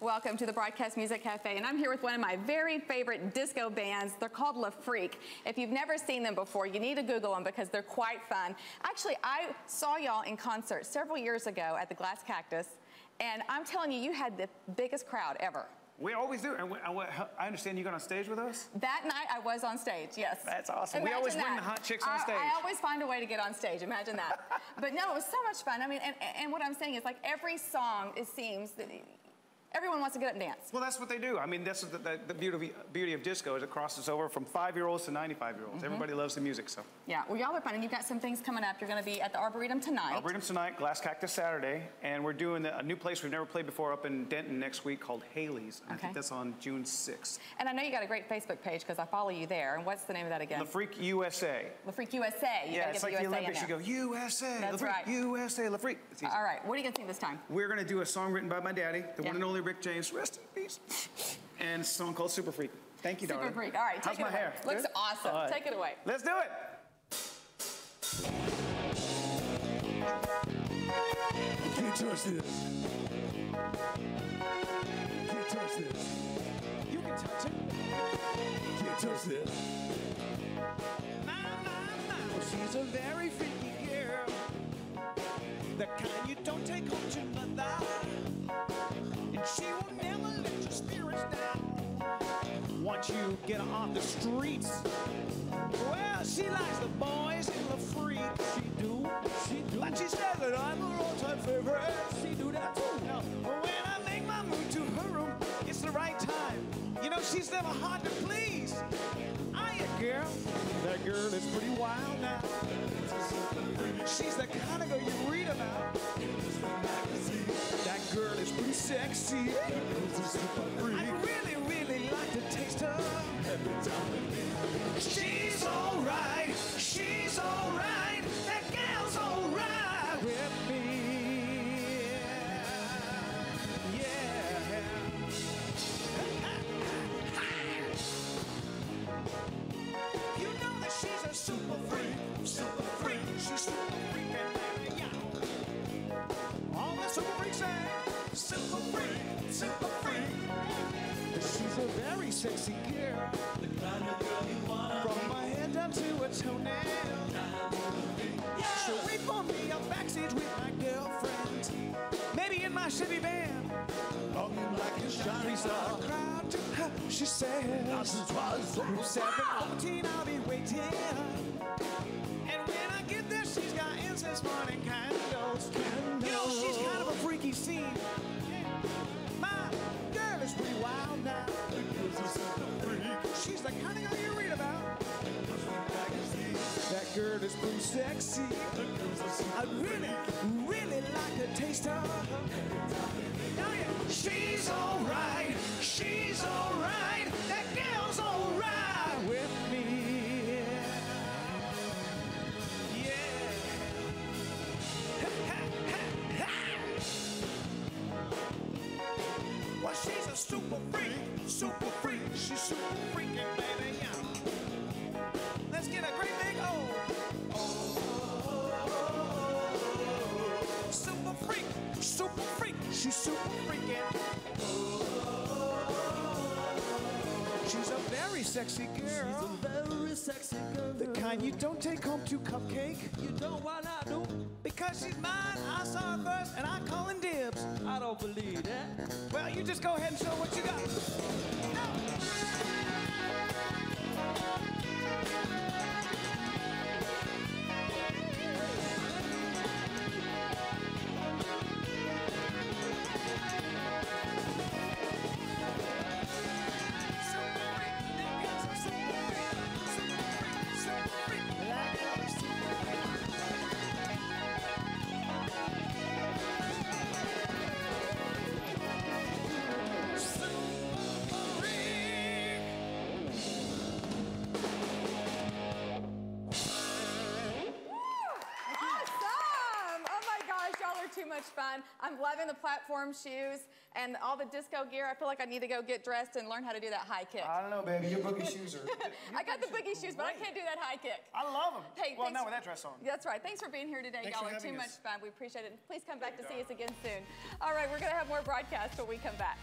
Welcome to the Broadcast Music Cafe, and I'm here with one of my very favorite disco bands. They're called Le Freak. If you've never seen them before, you need to Google them because they're quite fun. Actually, I saw y'all in concert several years ago at the Glass Cactus, and I'm telling you, you had the biggest crowd ever. We always do. And we, I understand you got on stage with us? That night I was on stage, yes. That's awesome. Imagine we always that. bring the hot chicks on stage. I, I always find a way to get on stage, imagine that. but no, it was so much fun. I mean, and, and what I'm saying is like every song, it seems, that Everyone wants to get up and dance. Well, that's what they do. I mean, this is the, the, the beauty, beauty of disco is it crosses over from five-year-olds to 95-year-olds. Mm -hmm. Everybody loves the music, so. Yeah, well, y'all are fun, and you've got some things coming up. You're going to be at the Arboretum tonight. Arboretum tonight, Glass Cactus Saturday, and we're doing a new place we've never played before up in Denton next week called Haley's. Okay. I think that's on June 6th. And I know you got a great Facebook page because I follow you there. And what's the name of that again? Le Freak USA. Le Freak USA. You yeah, it's like the, the Olympics. You go USA. That's La right. USA. Le Freak. All right. What are you going to sing this time? We're going to do a song written by my daddy, the yeah. one and only Rick James. Rest in Peace. And a song called Super Freak. Thank you, Super darling. Freak. All right, take How's it my away. hair? Looks Good? awesome. Right. Take it away. Let's do it. You can't touch this. You can't touch this. You can touch it. You can't touch this. My, my, my. She's a very freaky girl. The kind you don't take home to mother. Once you get off the streets. Well, she likes the boys and the freak. She do, she do. And she says that I'm her all-time favorite. She do that too. Now, when I make my move to her room, it's the right time. You know, she's never hard to please. Hiya, girl. That girl is pretty wild now. She's the kind of girl you read about. That girl is pretty sexy. I really, really She's alright. She's alright. That gal's alright with me. Yeah. You know that she's a super freak. Super freak. She's super. All the super freaks super freak, super freak. A very sexy girl. The kind of girl you want. From my head down to her toenail. Yeah. She'll wait for me up backstage with my girlfriend. Maybe in my Chevy van. Longing like a shining star. Crowd to her, she says. Room 714, I'll be waiting. And when I get there, she's got incense burning candles. You girl is pretty sexy. I really, really like to taste of her. She's alright. She's super freaking. She's a very sexy girl. She's a very sexy girl. The kind you don't take home to cupcake. You don't, why not, do? Because she's mine, I saw her first, and I call in dibs. I don't believe that. Well, you just go ahead and show what you got. Awesome! Much fun. I'm loving the platform shoes and all the disco gear. I feel like I need to go get dressed and learn how to do that high kick. I don't know, baby. Your boogie shoes are. I got the boogie shoes, but I can't do that high kick. I love them. Hey, well, not with that dress on. That's right. Thanks for being here today. Y'all are too having much fun. We appreciate it. Please come back to see us again soon. All right, we're going to have more broadcasts when we come back.